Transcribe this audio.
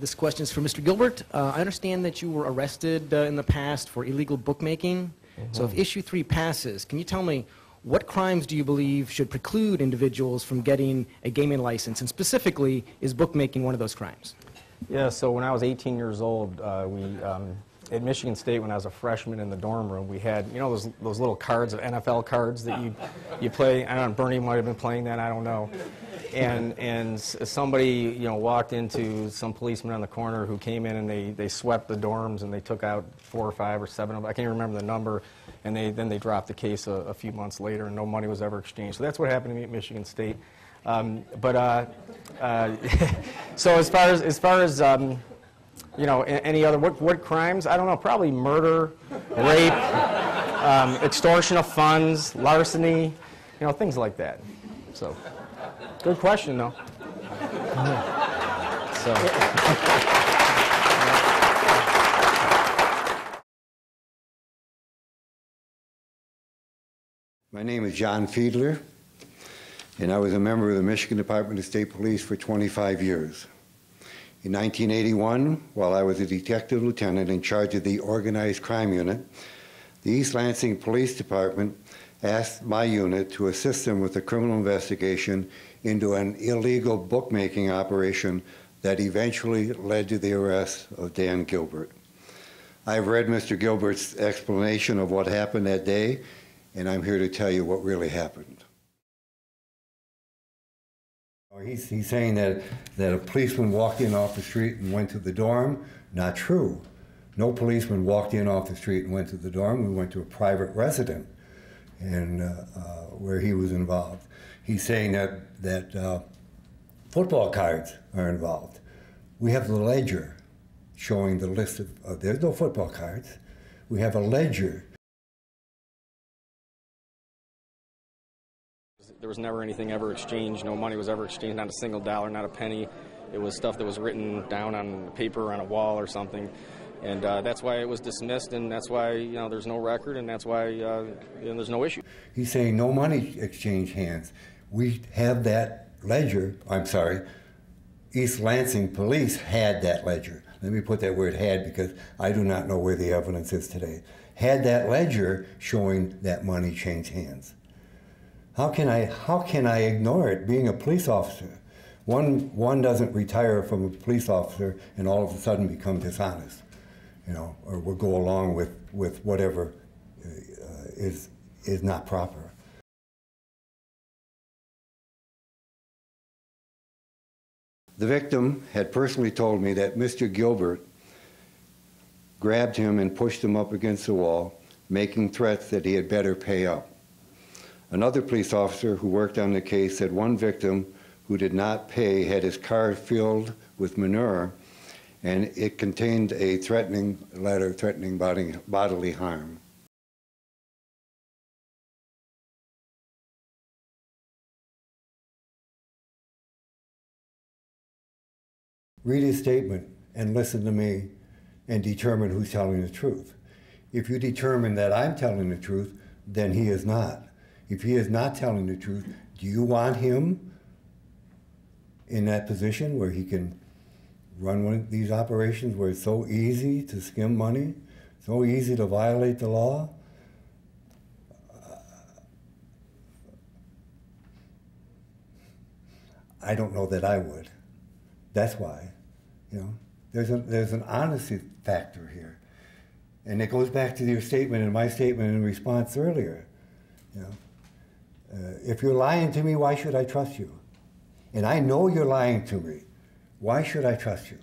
This question is for Mr. Gilbert. Uh, I understand that you were arrested uh, in the past for illegal bookmaking. So if issue three passes, can you tell me what crimes do you believe should preclude individuals from getting a gaming license? And specifically, is bookmaking one of those crimes? Yeah, so when I was 18 years old, uh, we, um, at Michigan State, when I was a freshman in the dorm room, we had, you know, those, those little cards, of NFL cards that you, you play. I don't know, Bernie might have been playing that, I don't know. And, and somebody, you know, walked into some policeman on the corner who came in and they, they swept the dorms and they took out four or five or seven of them. I can't even remember the number. And they, then they dropped the case a, a few months later and no money was ever exchanged. So that's what happened to me at Michigan State. Um, but uh, uh, so as far as, as, far as um, you know, any other, what, what crimes? I don't know, probably murder, rape, um, extortion of funds, larceny, you know, things like that. So, good question, though. So, My name is John Fiedler, and I was a member of the Michigan Department of State Police for 25 years. In 1981, while I was a detective lieutenant in charge of the organized crime unit, the East Lansing Police Department asked my unit to assist them with a criminal investigation into an illegal bookmaking operation that eventually led to the arrest of Dan Gilbert. I've read Mr. Gilbert's explanation of what happened that day, and I'm here to tell you what really happened. He's, he's saying that, that a policeman walked in off the street and went to the dorm. Not true. No policeman walked in off the street and went to the dorm. We went to a private resident and, uh, uh, where he was involved. He's saying that, that uh, football cards are involved. We have the ledger showing the list of, uh, there's no football cards. We have a ledger there was never anything ever exchanged. No money was ever exchanged, not a single dollar, not a penny. It was stuff that was written down on paper on a wall or something. And uh, that's why it was dismissed, and that's why you know there's no record, and that's why uh, there's no issue. He's saying no money exchange hands. We have that ledger. I'm sorry, East Lansing Police had that ledger. Let me put that word had because I do not know where the evidence is today. Had that ledger showing that money changed hands. How can I how can I ignore it being a police officer? One one doesn't retire from a police officer and all of a sudden become dishonest, you know, or will go along with with whatever uh, is is not proper. The victim had personally told me that Mr. Gilbert grabbed him and pushed him up against the wall, making threats that he had better pay up. Another police officer who worked on the case said one victim who did not pay had his car filled with manure and it contained a threatening letter threatening body, bodily harm. Read his statement and listen to me and determine who's telling the truth. If you determine that I'm telling the truth, then he is not. If he is not telling the truth, do you want him in that position where he can run one of these operations where it's so easy to skim money, so easy to violate the law? I don't know that I would. That's why, you know, there's a, there's an honesty factor here. And it goes back to your statement and my statement in response earlier. You know, uh, if you're lying to me, why should I trust you? And I know you're lying to me. Why should I trust you?